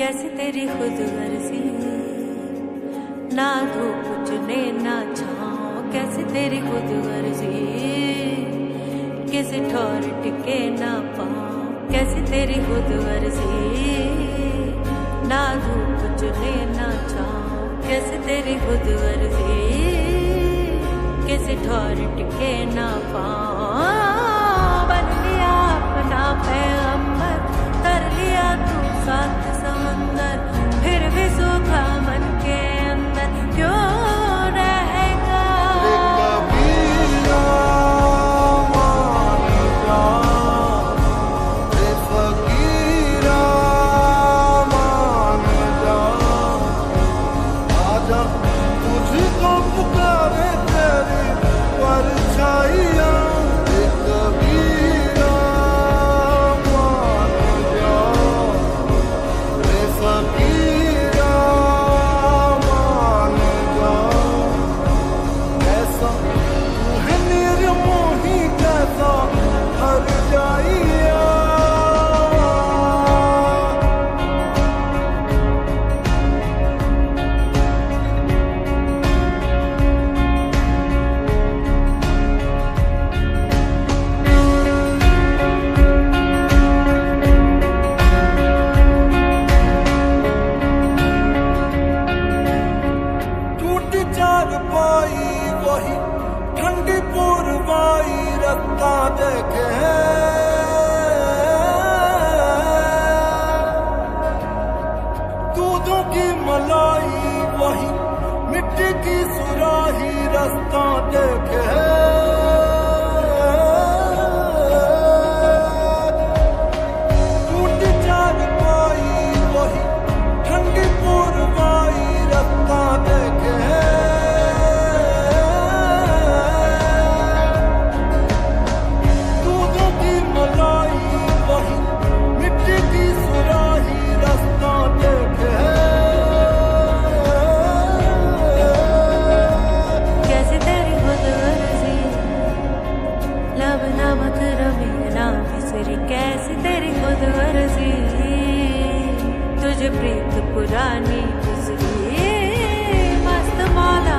कैसी तेरी खुद गर्जी? ना धूप चुने ना छाओ कैसी तेरी खुद गर्जी? किसी ठोर टिके ना पाओ, कैसी तेरी खुद गर्जी? ना धूप चुने ना छाओ कैसी तेरी खुद गर्जी? किसी ठोर टिके ना पाओ रत्ता दूधों की मलाई वही मिट्टी की सुराही रास्ता देखे तुझे प्रीत पुरानी मस्त मौला